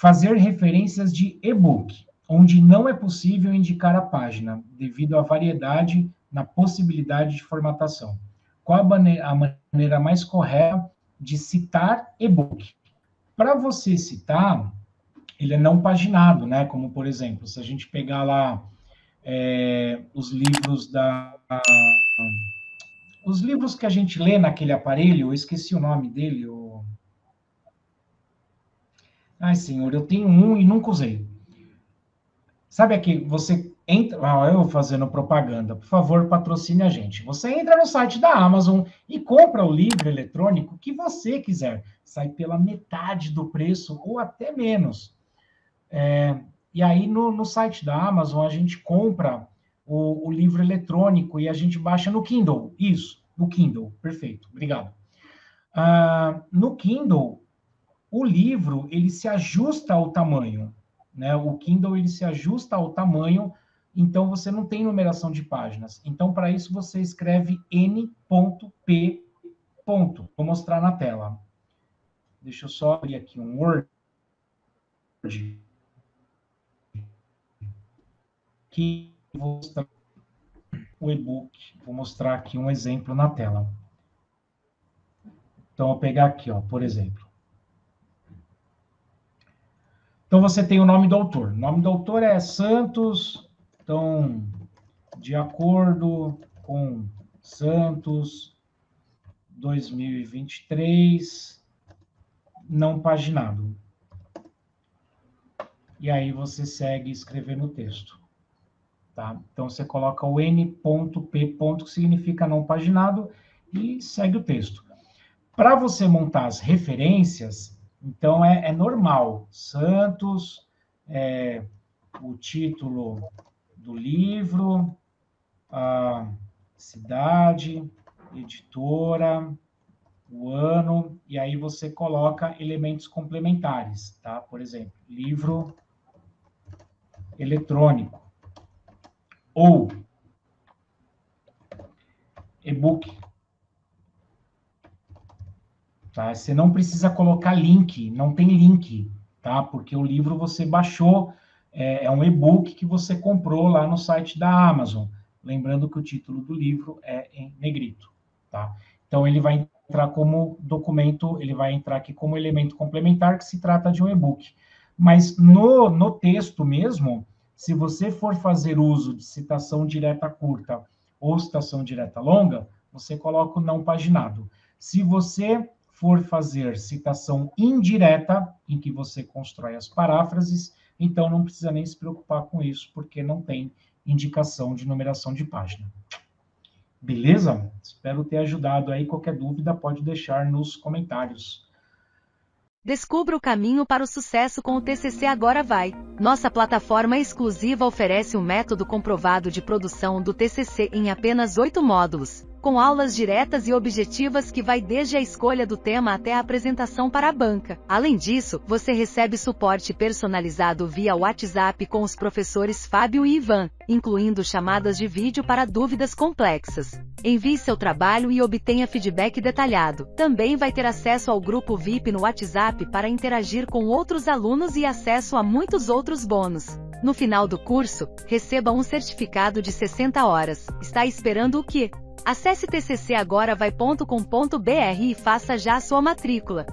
Fazer referências de e-book, onde não é possível indicar a página, devido à variedade na possibilidade de formatação. Qual a maneira, mais correta de citar e-book? Para você citar, ele é não paginado, né? Como, por exemplo, se a gente pegar lá é, os livros da. Os livros que a gente lê naquele aparelho, eu esqueci o nome dele. O... Ai, senhor, eu tenho um e nunca usei. Sabe aqui, você entra. Ah, eu fazendo propaganda, por favor, patrocine a gente. Você entra no site da Amazon e compra o livro eletrônico que você quiser. Sai pela metade do preço ou até menos. É, e aí, no, no site da Amazon, a gente compra o, o, livro eletrônico e a gente baixa no Kindle. Isso, no Kindle. Perfeito, obrigado. Uh, no Kindle, o livro, ele se ajusta ao tamanho. Né? O Kindle, ele se ajusta ao tamanho, então você não tem numeração de páginas. Então, para isso, você escreve n.p. Vou mostrar na tela. Deixa eu só abrir aqui um Word que vou mostrar o e-book. Vou mostrar aqui um exemplo na tela. Então, vou pegar aqui, ó, por exemplo. Então, você tem o nome do autor. O nome do autor é Santos. Então, de acordo com Santos 2023, não paginado. E aí você segue escrevendo o texto. Tá? Então, você coloca o n.p, que significa não paginado, e segue o texto. Para você montar as referências, então é, é normal. Santos, é, o título do livro, a cidade, editora, o ano, e aí você coloca elementos complementares, tá? Por exemplo, livro eletrônico ou e-book. Tá? Você não precisa colocar link, não tem link, tá? Porque o livro você baixou, é, é um e-book que você comprou lá no site da Amazon. Lembrando que o título do livro é em negrito, tá? Então ele vai entrar como documento, ele vai entrar aqui como elemento complementar, que se trata de um e-book. Mas no, no texto mesmo, se você for fazer uso de citação direta curta ou citação direta longa, você coloca o não paginado. Se você for fazer citação indireta, em que você constrói as paráfrases, então não precisa nem se preocupar com isso, porque não tem indicação de numeração de página. Beleza? Espero ter ajudado aí. Qualquer dúvida pode deixar nos comentários. Descubra o caminho para o sucesso com o TCC Agora Vai. Nossa plataforma exclusiva oferece um método comprovado de produção do TCC em apenas oito módulos com aulas diretas e objetivas que vai desde a escolha do tema até a apresentação para a banca. Além disso, você recebe suporte personalizado via WhatsApp com os professores Fábio e Ivan, incluindo chamadas de vídeo para dúvidas complexas. Envie seu trabalho e obtenha feedback detalhado. Também vai ter acesso ao grupo VIP no WhatsApp para interagir com outros alunos e acesso a muitos outros bônus. No final do curso, receba um certificado de 60 horas. Está esperando o quê? Acesse tccagora.com.br e faça já a sua matrícula.